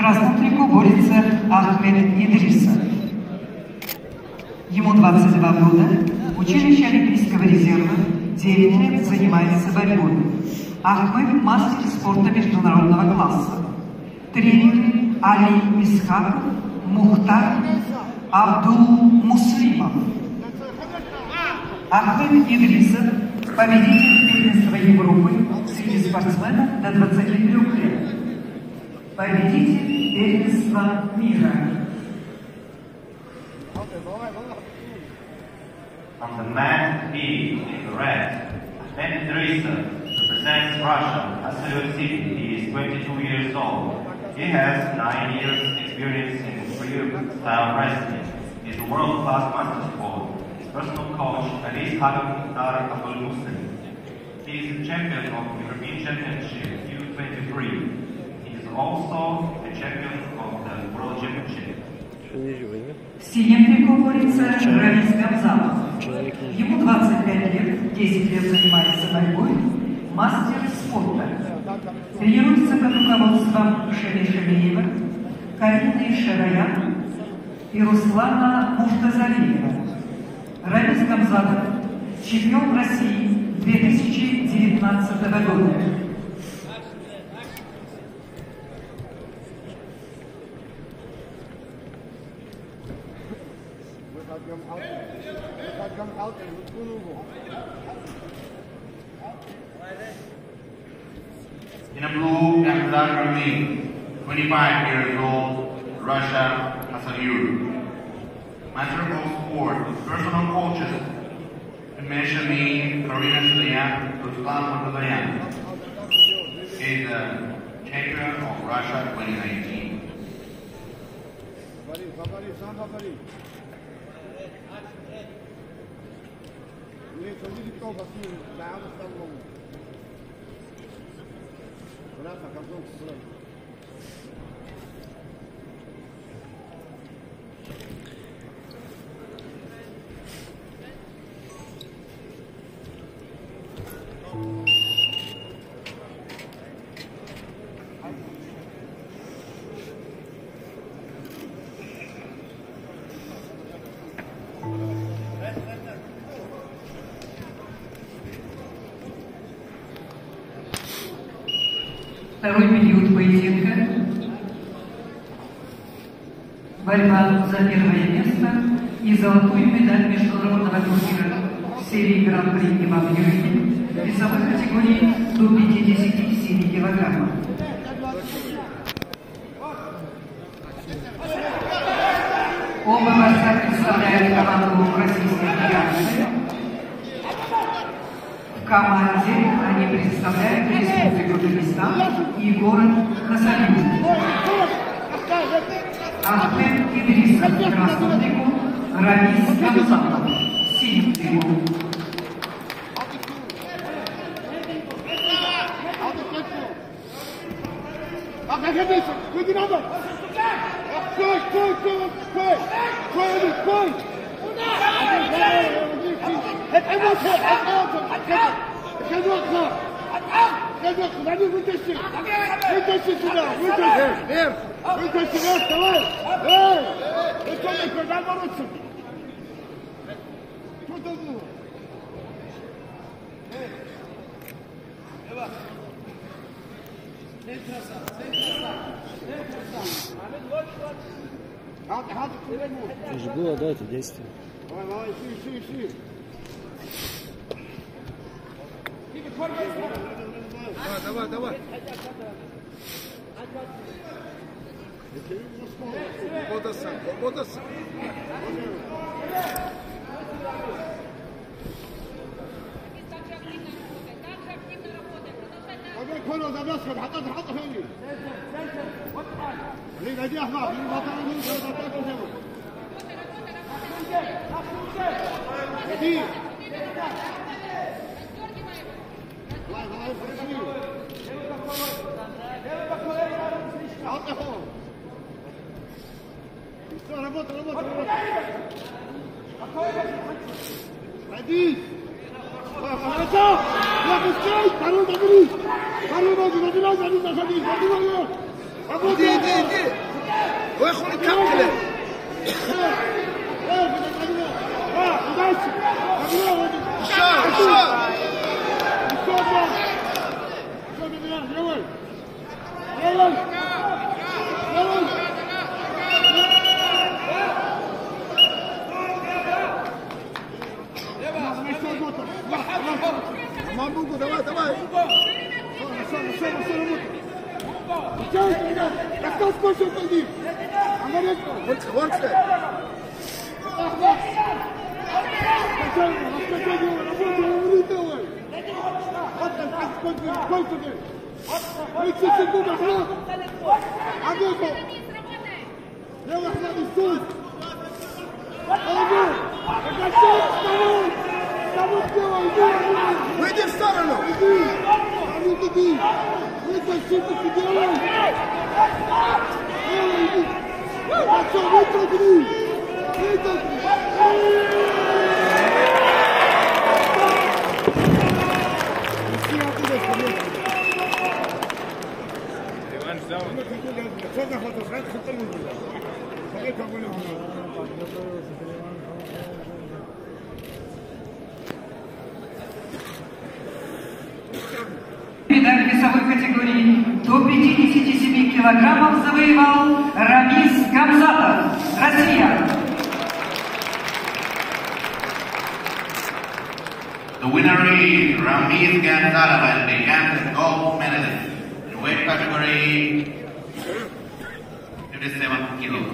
красном трико борется Ахмед Идрисов. Ему 22 года, училище Олимпийского резерва, 9 лет занимается борьбой. Ахмед – мастер спорта международного класса. Тренеры Али Исхаков, Мухтар, Абдул Муслимов. Ахмед Идрисов – победитель первенства Европы среди спортсменов до 23 лет. Победитель первенства мира. On the mat B in the red, Ahmed Idrissa represents Russia, as Asyut City. He is 22 years old. He has 9 years experience in freestyle wrestling. He is a world-class master sport. His personal coach, Ali Hakam Dar Abdul Muslim. He is the champion of European Championship U23. He is also a champion Трико борется Равис Гамзамов. Ему 25 лет, 10 лет занимается борьбой, мастер спорта. Тренируется под руководством Шери Шамиева, Карины Шараян и Руслана Муфтазалиева. Равис Гамзамов, чемпион России 2019 года. out. Out. In a blue and black green, 25 years old, Russia Hasanyur. Master of Sport, personal coaches, mentioned me, Karina Shalian, Ruslan the land. is the champion of Russia 2019. Somebody, somebody, somebody. Gracias. Второй период поединка. Борьба за первое место и золотую медаль международного турнира серии Гран-при Юрьевич в весовой категории до 57 килограммов. Оба борца представляют команду Российской Федерации. В команде они представляют Республику Дагестан и город Хасавюрт. Ахмед Идрисов в красном трико, Рамис Гамзатов в синем трико. Bak arkadaşlar, gözün Alın. Koy, koy, koy, koy. Koy onu, koy. Hep emotion, hep emotion. Hep emotion. Hep emotion, hadi vurtaşın. Vurtaşın şuna, vurtaşın. Ver. Vurtaşın, ver, tamam. Ver. Vurtaşın, gözden vurursun. Tut onu. Hadi, hadi. Это же было, да, это действие. Давай, давай, ищи, ищи, ищи. Давай, давай, давай. Свобода-сан, свобода-сан. Давай, Коля, завязка, حطها حطها هنا. ليه نادي احمد من بطل من بطل من نادي الله الله يفرجني حطه работа, работа, работа. Садись. Хорошо! Не пускай! Второй забери! Второй ноги, забирай, забирай, забирай, забирай! Иди, иди, иди! Вы хули капкали! Еще, еще! Еще Мамбуку, давай, давай. Хорошо, хорошо, хорошо, работай. Отчаянно, ребят. Рассказ больше отойди. Амаренко. Вот, вот что. Отчаянно, раскачай его, работай, умри давай. Вот так, сколько, сколько ты? 30 секунд, охрана. Агоко. Левый охрана, стой. Молодой. Прекращай, вставай. Вставай, делай, иди, Выйди в сторону. Иди. А ну иди. Вытащи, ты делай. Делай, иди. Хорошо, вытолкни. Вытолкни. Что захватил? Сразу хатану было. Смотри, как было. Медаль весовой категории до 57 килограммов завоевал Рамис Гамзатов, Россия. The winner is Ramiz Gonzalez and the Kansas gold medalist in weight category Esteban Quiroga.